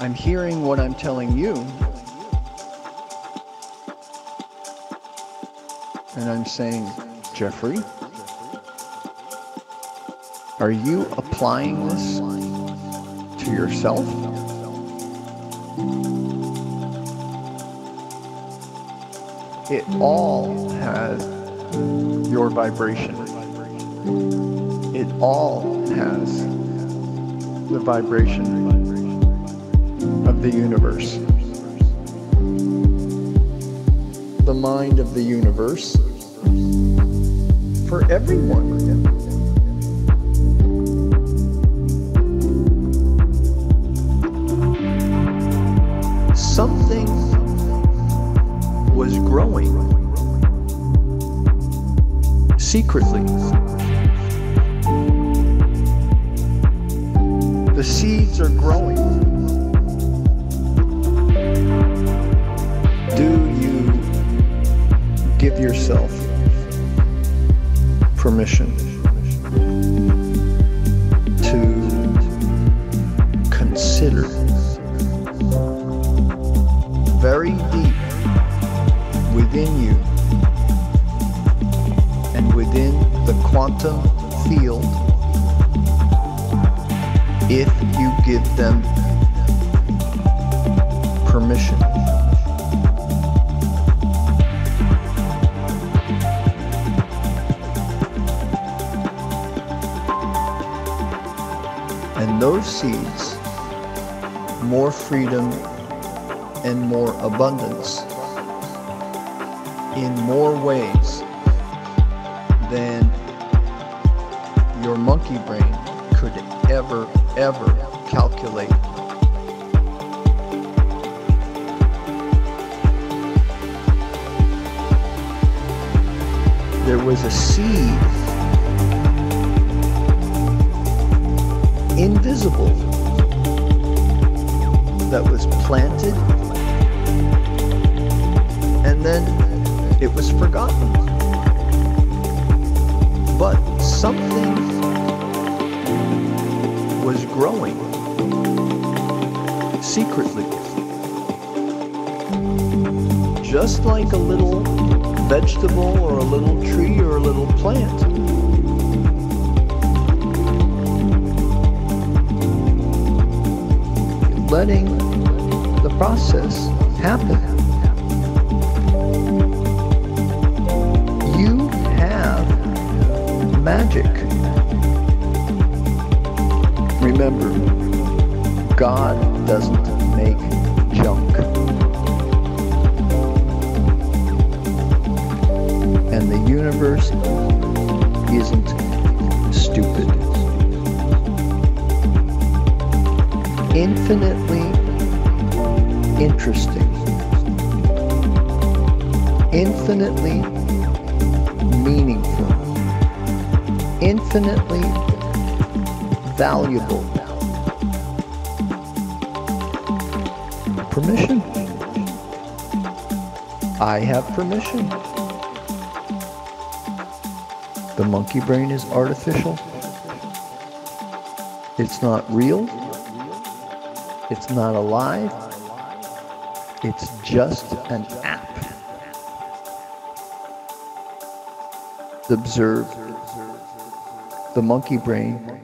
I'm hearing what I'm telling you, and I'm saying, Jeffrey, are you applying this to yourself? It all has your vibration. It all has the vibration of the universe. The mind of the universe for everyone. Something was growing secretly. The seeds are growing. Give yourself permission to consider very deep within you and within the quantum field if you give them permission. And those seeds, more freedom and more abundance in more ways than your monkey brain could ever, ever calculate. There was a seed invisible that was planted and then it was forgotten. But something was growing secretly. Just like a little vegetable or a little tree or a little plant. Letting the process happen. You have magic. Remember, God doesn't make junk. And the universe isn't stupid. Infinitely interesting. Infinitely meaningful. Infinitely valuable. Permission. I have permission. The monkey brain is artificial. It's not real. It's not alive. It's just an app. Observe the monkey brain